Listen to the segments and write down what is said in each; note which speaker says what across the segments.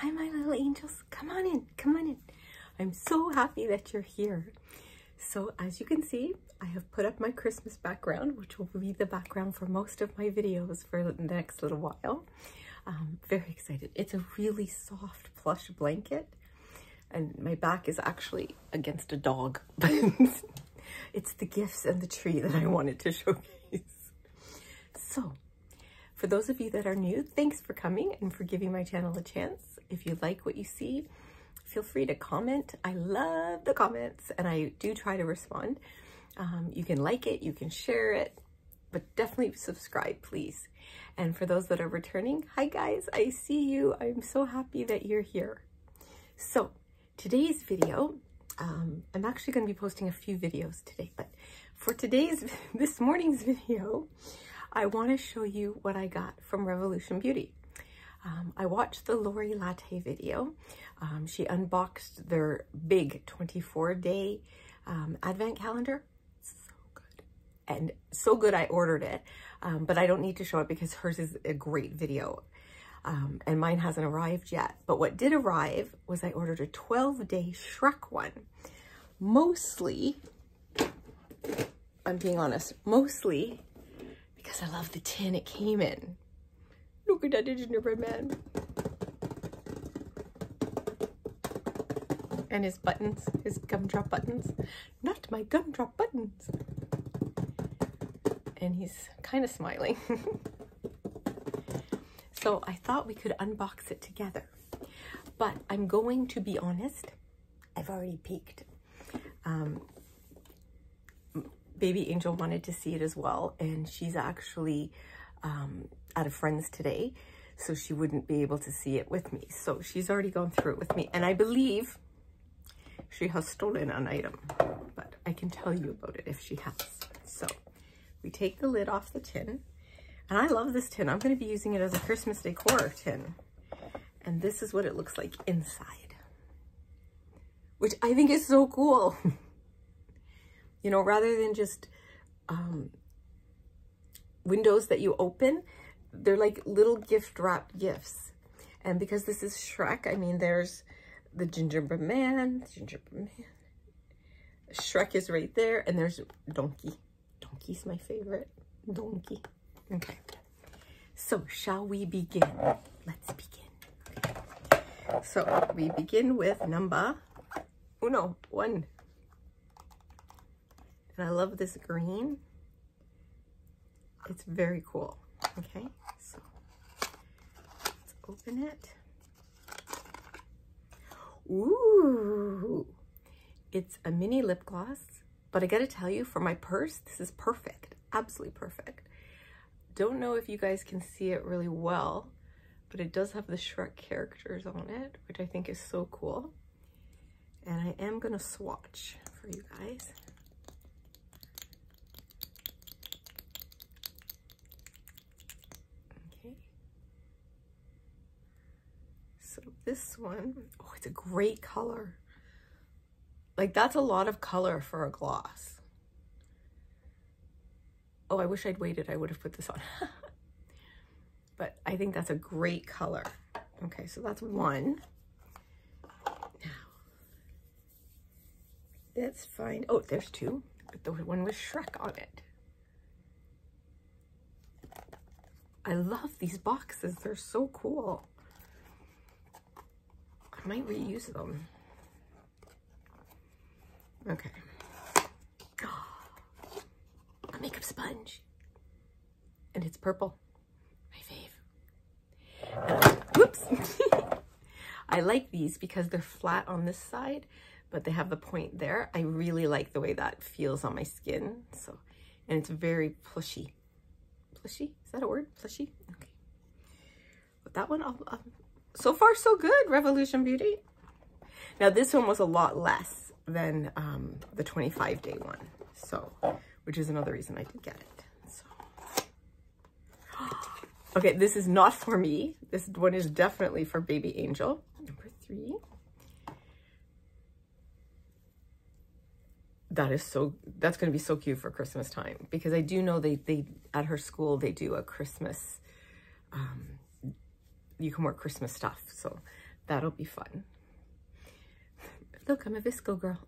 Speaker 1: Hi, my little angels. Come on in. Come on in. I'm so happy that you're here. So as you can see, I have put up my Christmas background, which will be the background for most of my videos for the next little while. Um, very excited. It's a really soft plush blanket and my back is actually against a dog, but it's the gifts and the tree that I wanted to showcase. So for those of you that are new, thanks for coming and for giving my channel a chance. If you like what you see, feel free to comment. I love the comments and I do try to respond. Um, you can like it, you can share it, but definitely subscribe, please. And for those that are returning, hi guys, I see you. I'm so happy that you're here. So today's video, um, I'm actually going to be posting a few videos today, but for today's, this morning's video, I want to show you what I got from Revolution Beauty. Um, I watched the Lorri Latte video. Um, she unboxed their big 24 day um, advent calendar. So good. And so good I ordered it, um, but I don't need to show it because hers is a great video. Um, and mine hasn't arrived yet. But what did arrive was I ordered a 12 day Shrek one. Mostly, I'm being honest, mostly because I love the tin it came in. Look at that gingerbread man. And his buttons, his gumdrop buttons. Not my gumdrop buttons. And he's kind of smiling. so I thought we could unbox it together. But I'm going to be honest, I've already peeked. Um, baby Angel wanted to see it as well, and she's actually um, at a friend's today, so she wouldn't be able to see it with me. So she's already gone through it with me, and I believe she has stolen an item, but I can tell you about it if she has. So we take the lid off the tin, and I love this tin. I'm going to be using it as a Christmas decor tin, and this is what it looks like inside, which I think is so cool. you know, rather than just um, windows that you open, they're like little gift wrapped gifts. And because this is Shrek, I mean, there's the gingerbread man, gingerbread man. Shrek is right there, and there's Donkey. Donkey's my favorite. Donkey. Okay. So, shall we begin? Let's begin. Okay. So, we begin with number uno, one. And I love this green. It's very cool. Okay, so let's open it. Ooh, it's a mini lip gloss, but I gotta tell you, for my purse, this is perfect. Absolutely perfect. Don't know if you guys can see it really well, but it does have the Shrek characters on it, which I think is so cool. And I am gonna swatch for you guys. So this one, oh, it's a great color. Like that's a lot of color for a gloss. Oh, I wish I'd waited. I would have put this on. but I think that's a great color. Okay, so that's one. Now, let's find, oh, there's two. but The one with Shrek on it. I love these boxes. They're so cool. I might reuse them. Okay. Oh, a makeup sponge. And it's purple. My fave. Whoops. I like these because they're flat on this side, but they have the point there. I really like the way that feels on my skin. So, and it's very plushy. Plushy? Is that a word? Plushy? Okay. But that one, I'll, I'll so far so good, Revolution Beauty. Now this one was a lot less than um, the 25 day one. So, which is another reason I did get it. So. Okay, this is not for me. This one is definitely for Baby Angel. Number three. That is so, that's going to be so cute for Christmas time because I do know they, they, at her school, they do a Christmas, um, you can wear Christmas stuff. So That'll be fun. Look, I'm a VSCO girl.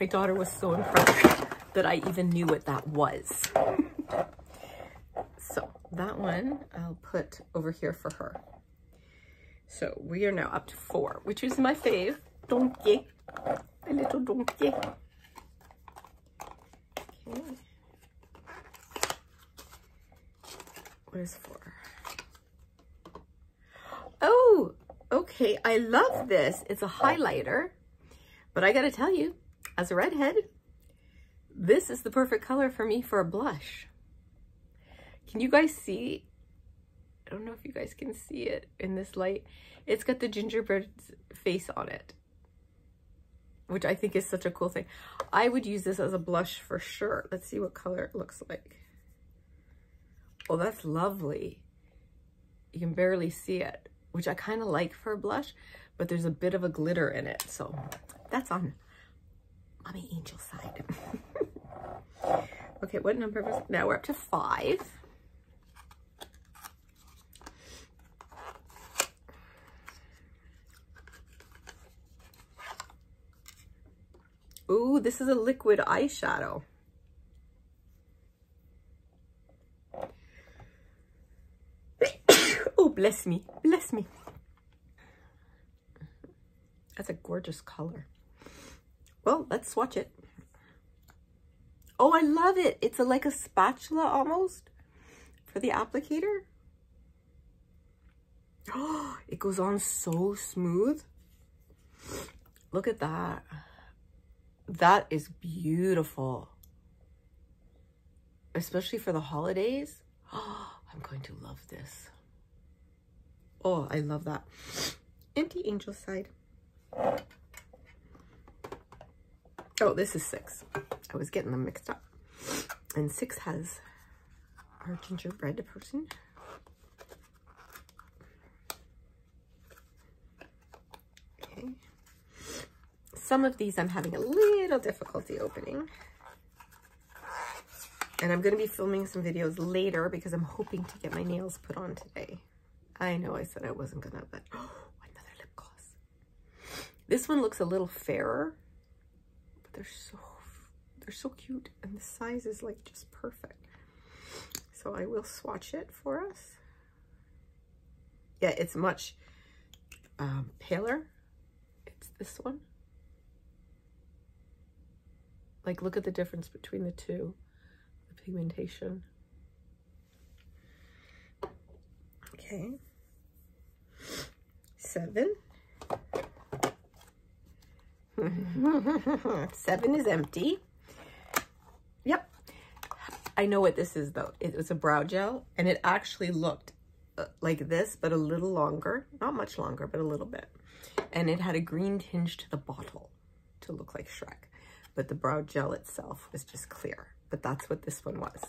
Speaker 1: My daughter was so impressed that I even knew what that was. so that one I'll put over here for her. So we are now up to four, which is my fave. Donkey. A little donkey. Okay. What is four? Oh, okay. I love this. It's a highlighter. But I gotta tell you, as a redhead, this is the perfect color for me for a blush. Can you guys see? I don't know if you guys can see it in this light. It's got the gingerbread face on it, which I think is such a cool thing. I would use this as a blush for sure. Let's see what color it looks like. Oh, that's lovely. You can barely see it, which I kind of like for a blush, but there's a bit of a glitter in it. So that's on Mommy Angel side. okay, what number was, now we're up to five. Ooh, this is a liquid eyeshadow. oh, bless me, bless me. That's a gorgeous color. Well, let's swatch it. Oh, I love it. It's a, like a spatula almost for the applicator. Oh, it goes on so smooth. Look at that. That is beautiful. Especially for the holidays. Oh, I'm going to love this. Oh, I love that. Anti-angel side. Oh, this is six. I was getting them mixed up. And six has our gingerbread person. Okay. Some of these I'm having a little difficulty opening. And I'm going to be filming some videos later because I'm hoping to get my nails put on today. I know I said I wasn't to, but oh, another lip gloss. This one looks a little fairer, but they're so, they're so cute. And the size is like just perfect. So I will swatch it for us. Yeah, it's much um, paler. It's this one. Like, look at the difference between the two, the pigmentation. Okay. Seven. Seven is empty. Yep. I know what this is though. It was a brow gel and it actually looked uh, like this, but a little longer. Not much longer, but a little bit. And it had a green tinge to the bottle to look like Shrek but the brow gel itself was just clear. But that's what this one was.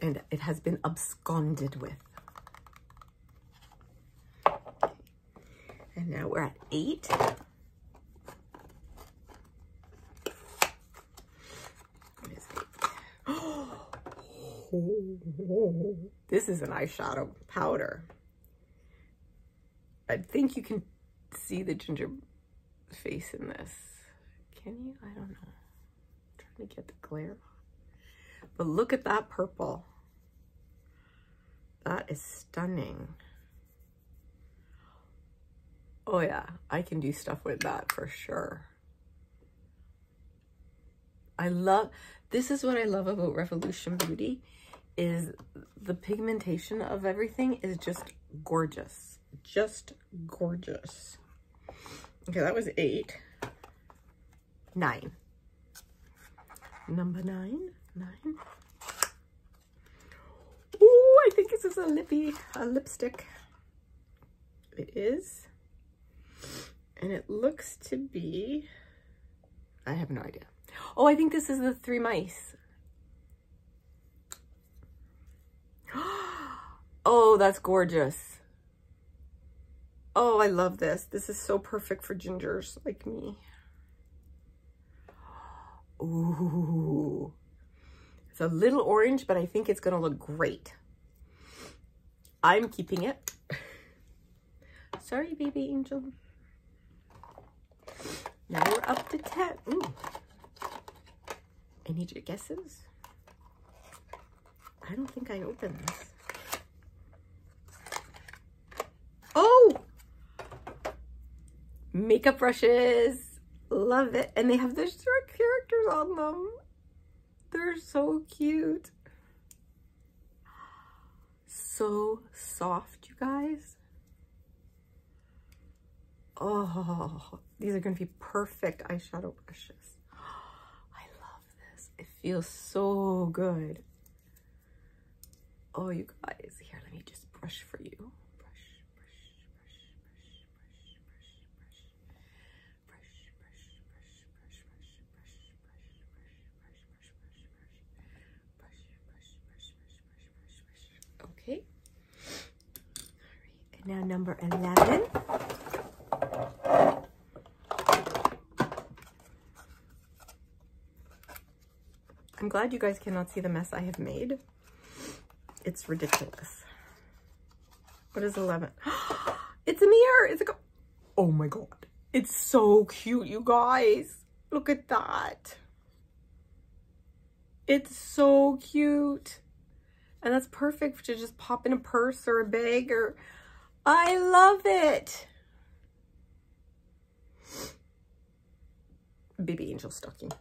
Speaker 1: And it has been absconded with. And now we're at eight. this is an eyeshadow powder. I think you can see the ginger face in this. Can you? I don't know. I'm trying to get the glare But look at that purple. That is stunning. Oh yeah, I can do stuff with that for sure. I love, this is what I love about Revolution Beauty is the pigmentation of everything is just gorgeous. Just gorgeous. Okay, that was eight. Nine. Number nine. Nine. Oh, I think this is a lippy, a lipstick. It is. And it looks to be, I have no idea. Oh, I think this is the three mice. Oh, that's gorgeous. Oh, I love this. This is so perfect for gingers like me. Ooh. It's a little orange, but I think it's going to look great. I'm keeping it. Sorry, baby angel. Now we're up to 10. Ooh. your guesses? I don't think I opened this. Oh! Makeup brushes. Love it. And they have the Shrek characters on them. They're so cute. So soft, you guys. Oh, these are going to be perfect eyeshadow brushes. I love this. It feels so good. Oh, you guys. Here, let me just brush for you. Okay. All right. And now number 11. I'm glad you guys cannot see the mess I have made. It's ridiculous. What is 11? it's a mirror. It's a Oh my God. It's so cute, you guys. Look at that. It's so cute. And that's perfect to just pop in a purse or a bag or... I love it. Baby angel stocking.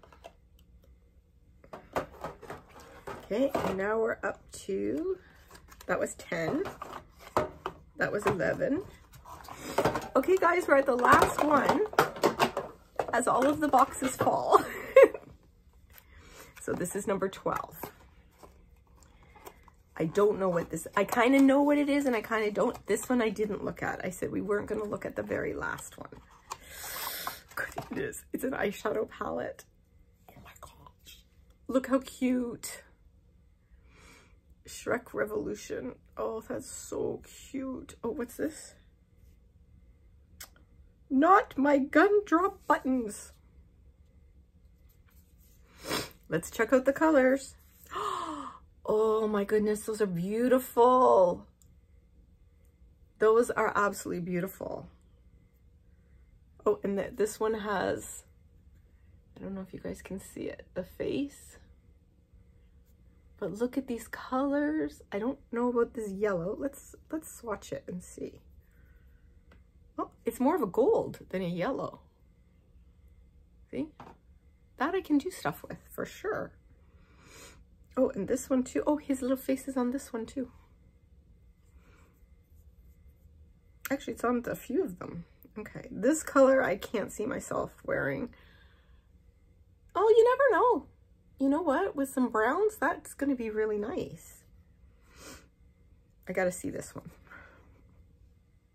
Speaker 1: Okay, and now we're up to, that was 10. That was 11. Okay, guys, we're at the last one as all of the boxes fall. so this is number 12. I don't know what this, I kind of know what it is and I kind of don't. This one I didn't look at. I said we weren't going to look at the very last one. Goodness, it's an eyeshadow palette. Oh my gosh. Look how cute. Shrek Revolution. Oh, that's so cute. Oh, what's this? Not my gun drop buttons. Let's check out the colors. Oh my goodness, those are beautiful. Those are absolutely beautiful. Oh, and the, this one has, I don't know if you guys can see it, the face. But look at these colors. I don't know about this yellow. Let's let's swatch it and see. Oh, it's more of a gold than a yellow. See? That I can do stuff with for sure. Oh, and this one too. Oh, his little face is on this one too. Actually, it's on a few of them. Okay, this color I can't see myself wearing. Oh, you never know you know what? With some browns, that's going to be really nice. I got to see this one.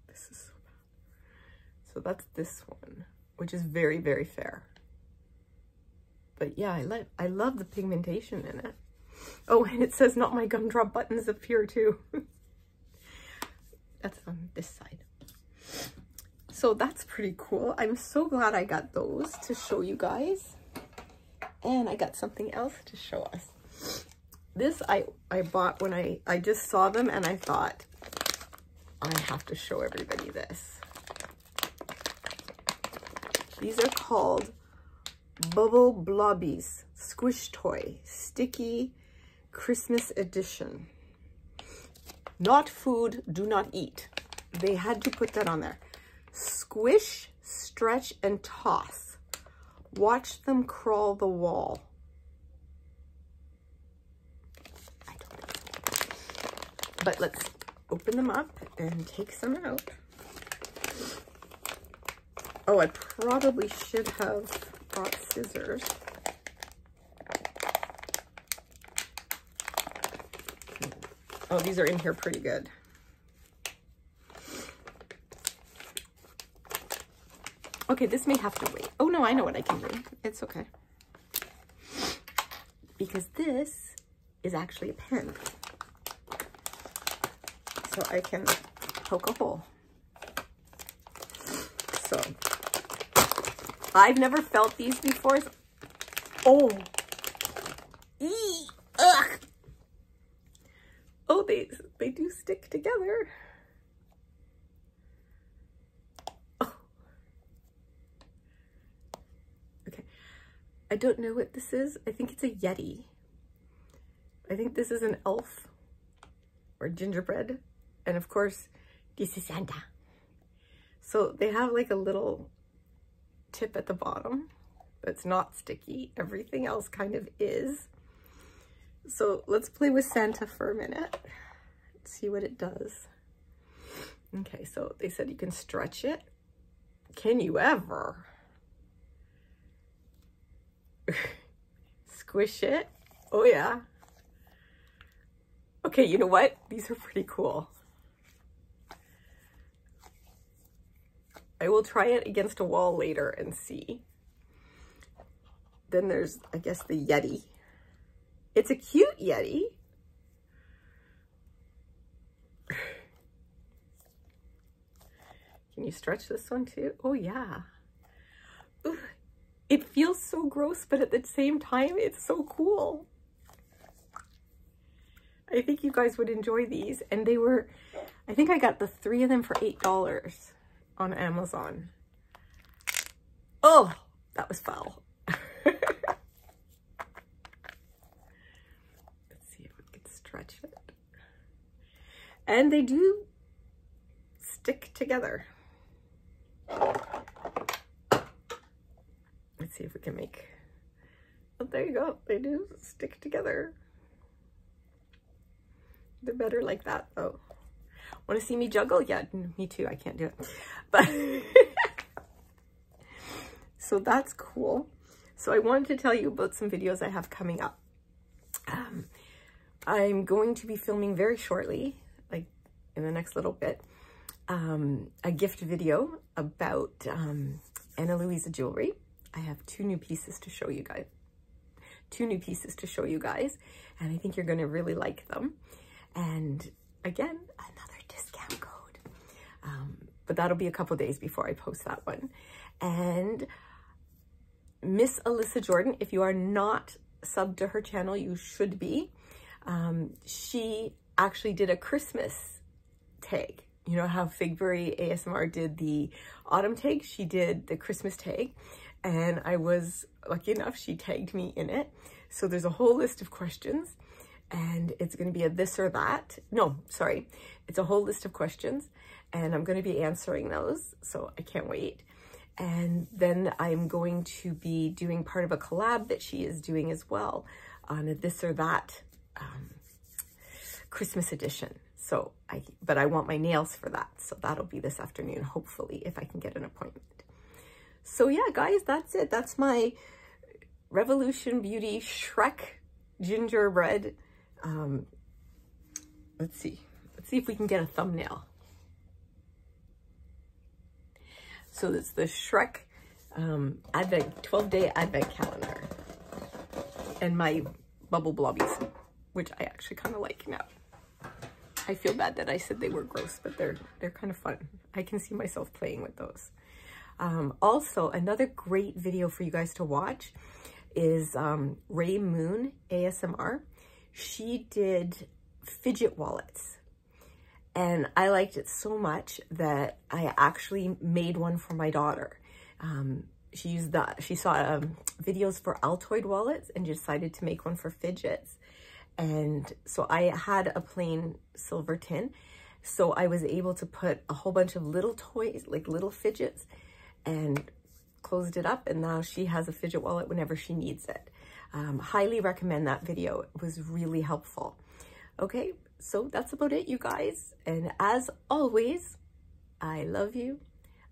Speaker 1: This is so bad. So that's this one, which is very, very fair. But yeah, I, like I love the pigmentation in it. Oh, and it says not my gumdrop buttons appear too. that's on this side. So that's pretty cool. I'm so glad I got those to show you guys. And I got something else to show us. This I, I bought when I, I just saw them and I thought, I have to show everybody this. These are called Bubble Blobbies Squish Toy Sticky Christmas Edition. Not food, do not eat. They had to put that on there. Squish, stretch, and toss. Watch them crawl the wall. I don't know. But let's open them up and take some out. Oh, I probably should have brought scissors. Oh, these are in here pretty good. Okay, this may have to wait. Oh no, I know what I can do. It's okay. Because this is actually a pen. So I can poke a hole. So, I've never felt these before. Oh, Eee, together. Oh. Okay. I don't know what this is. I think it's a Yeti. I think this is an elf or gingerbread. And of course, this is Santa. So they have like a little tip at the bottom that's not sticky. Everything else kind of is. So let's play with Santa for a minute. See what it does. Okay, so they said you can stretch it. Can you ever? Squish it. Oh yeah. Okay, you know what? These are pretty cool. I will try it against a wall later and see. Then there's, I guess, the Yeti. It's a cute Yeti. Can you stretch this one too? Oh yeah. Ooh, it feels so gross, but at the same time, it's so cool. I think you guys would enjoy these. And they were, I think I got the three of them for $8 on Amazon. Oh, that was foul. Let's see if we can stretch it. And they do stick together. Let's see if we can make, oh, there you go. They do stick together. They're better like that though. Want to see me juggle? Yeah, me too. I can't do it. But so that's cool. So I wanted to tell you about some videos I have coming up. Um, I'm going to be filming very shortly, like in the next little bit, um, a gift video about um, Ana Luisa jewelry. I have two new pieces to show you guys. Two new pieces to show you guys, and I think you're going to really like them. And again, another discount code. Um, but that'll be a couple days before I post that one. And Miss Alyssa Jordan, if you are not subbed to her channel, you should be. Um, she actually did a Christmas tag. You know how Figbury ASMR did the autumn tag? She did the Christmas tag. And I was lucky enough, she tagged me in it. So there's a whole list of questions and it's going to be a this or that. No, sorry. It's a whole list of questions and I'm going to be answering those. So I can't wait. And then I'm going to be doing part of a collab that she is doing as well on a this or that um, Christmas edition. So I, but I want my nails for that. So that'll be this afternoon, hopefully, if I can get an appointment. So yeah, guys, that's it. That's my Revolution Beauty Shrek gingerbread um, let's see. Let's see if we can get a thumbnail. So it's the Shrek um, Advent 12-day Advent calendar and my bubble blobbies, which I actually kind of like now. I feel bad that I said they were gross, but they're they're kind of fun. I can see myself playing with those. Um, also, another great video for you guys to watch is um, Ray Moon ASMR she did fidget wallets. And I liked it so much that I actually made one for my daughter. Um, she used that, she saw um, videos for Altoid wallets and decided to make one for fidgets. And so I had a plain silver tin. So I was able to put a whole bunch of little toys, like little fidgets, and closed it up. And now she has a fidget wallet whenever she needs it. Um, highly recommend that video. It was really helpful. Okay, so that's about it, you guys. And as always, I love you.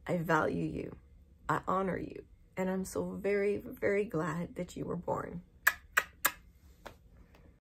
Speaker 1: I value you. I honor you. And I'm so very, very glad that you were born.